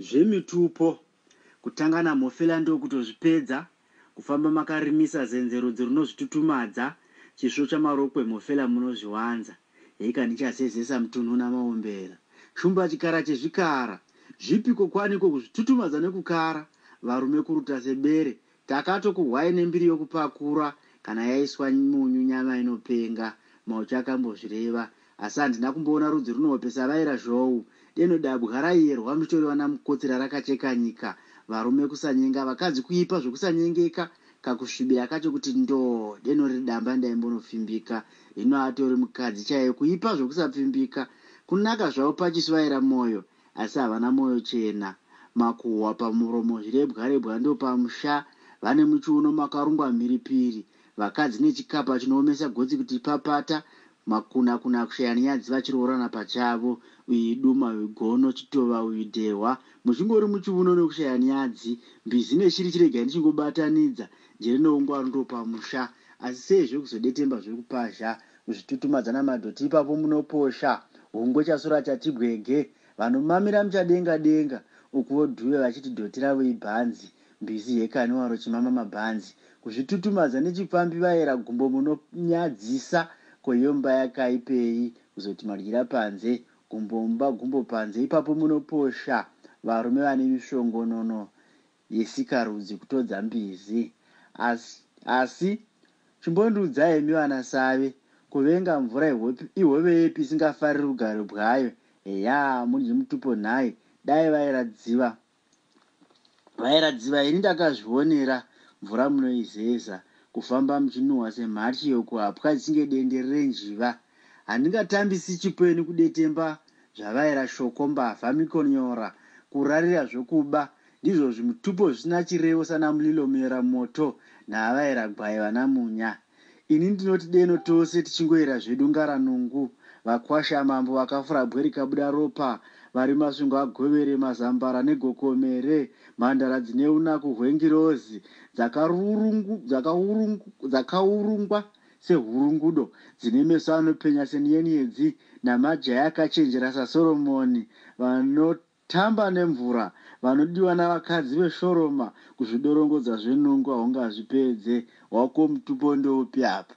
zvemitupo. Kutanga namhofela ndokutozvipedza kufamba makarimisa zenzerudzi runozvitutumadza chisvo chamarokwe mhofela munozviwanza. Heka ndichazezesa mutunhu namaombera. Shumba chikara chezvikara. Zvipiko kwaniko kuzvitutumadza nekukara? Varume kuruta sebere. Takatokuhwai nembiri yokupakura kana yaiswa munyu nyama inopenga. Mauchi akambozvireva. Asi handina kumboona rudzi runohopesa vaira zhou deno dabwa raiyerwa muchitoriwa namukotsera rakacheka nyika. Varume kusanyenga vakadzi kuipa zvokusanyengeka kakusvibira kacho kuti ndo deno riri damba ndaimbonofimbika hino atori mukadzi chaiyo kuipa zvokusapfimbika kunaka zvavo pachisivaira mwoyo asi havana mwoyo chena. Makuhwa pamuromo zvirebwarebwa ndopamusha. Vane muchiuno makarungwa mhiripiri vakadzi nechikapa chinoomesa gotsi kuti papata makuna kuna kushayanyadzi vachiroorana pachavo uyu iduma uyu gono chitova uyu dhehwa muchingori muchiuno nekushayanyadzi mbizi neshiri chiregai ndichingobatanidza njere noungwaru ndopamusha. Asi seizvo kuzodetemba zvekupazha kuzvitutumadza namadhoti ipapo munoposha hungwe chasura chati gwege vanomamira muchadenga denga ukuvodhuve vachiti dhoti ravo ibhanzi. Mbizi yekani waro chimama mabhanzi. Kuzvitutumadza nechipfambi vaera gumbo munonyadzisa kweyomba yakaipei kuzoti madyira panze gumbomba gumbo panze. Ipapo munoposha varume vane mishongonono yesikarudzi kutodza mbizi. Asi, asi chimbondiudza hemi vanasave kuvenga mvura ihove yepi isingafariri rugare bwayo? Eya mudyi mutupo nhaye. Dai vairadziva. Vairadziva ini ndakazvionera mvura munoizeza kufamba muchinuhwa semhachi yokuhapwa dzichinge dende renjiva. Handingatambisi chipweni kudetemba zvavaira shoko mbavha mikonyora kurarira zvokuba. Ndizvo zvimutupo zvisina chirevo sana mulilo muyera moto naavaira gwai vana munya ini ndinoti deno tose tichingoyera zvedu ngaranungu vakwasha mambo vakafura bwe rikabuda ropa. Vari masvingo agovere mazambara negokomere mhandara dzine unaku hwengirozi dzakaurungwa sehurungudo dzine meso anopenya seniyenyedzi namajaya akachenjera sasoromoni. Vanotamba nemvura vanodiwa navakadzi veshoroma kuzvidorongodza zvenungu haungazvipedze wako mutupo ndoupi apa